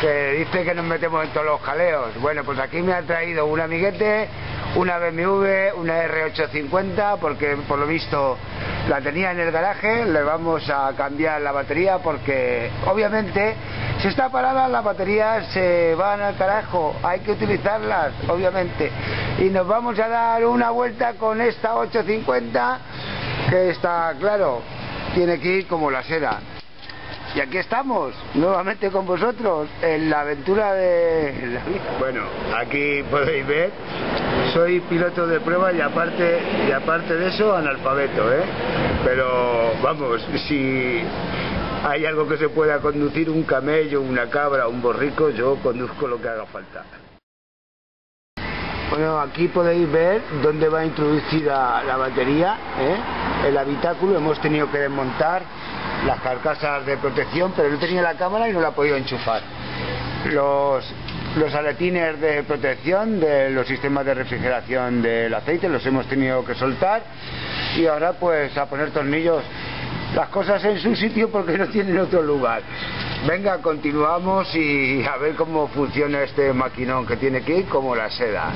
que dice que nos metemos en todos los jaleos. Bueno, pues aquí me ha traído un amiguete, una BMW, una R850, porque por lo visto la tenía en el garaje, le vamos a cambiar la batería porque obviamente si está parada las baterías se van al carajo, hay que utilizarlas, obviamente. Y nos vamos a dar una vuelta con esta 850 que está claro, tiene que ir como la seda. Y aquí estamos, nuevamente con vosotros, en la aventura de la vida. Bueno, aquí podéis ver, soy piloto de prueba y aparte, y aparte de eso, analfabeto, ¿eh? Pero vamos, si hay algo que se pueda conducir, un camello, una cabra, un borrico, yo conduzco lo que haga falta. Bueno, aquí podéis ver dónde va introducida la batería, ¿eh? el habitáculo, hemos tenido que desmontar las carcasas de protección, pero no tenía la cámara y no la he podido enchufar. Los, los aletines de protección de los sistemas de refrigeración del aceite los hemos tenido que soltar y ahora pues a poner tornillos las cosas en su sitio porque no tienen otro lugar. Venga, continuamos y a ver cómo funciona este maquinón que tiene que ir como la seda.